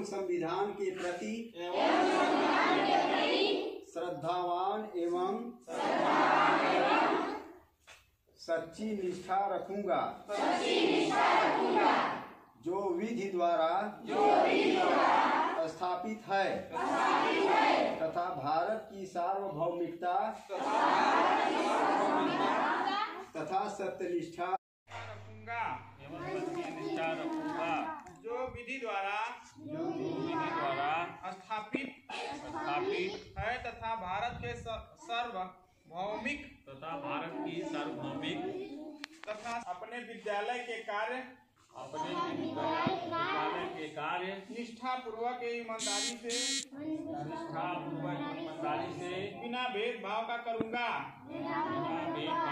एवं संविधान के प्रति श्रद्धावान एवं सच्ची निष्ठा रखूँगा। जो विधि द्वारा स्थापित है तथा भारत की सार्वभौमिकता तथा सत्यनिष्ठा रखूँगा। जो विधि द्वारा स्थापित है तथा भारत के सार्वभौमिक तथा भारत की सार्वभौमिक तथा अपने विद्यालय के कार्य अपने विद्यालय के कार्य निष्ठा पूर्वक ईमानदारी से निष्ठा पूर्वक ईमानदारी से बिना भेदभाव का करूँगा। बिना भेदभाव